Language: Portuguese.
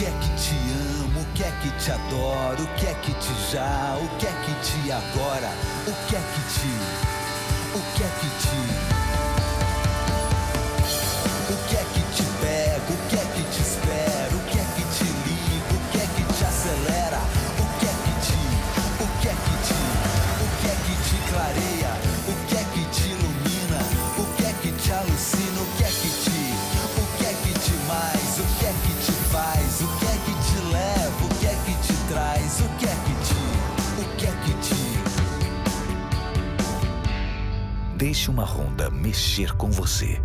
que é que te amo, o que é que te adoro, o que é que te já, o que é que te agora, o que é que te, o que é que te. Deixe uma ronda mexer com você.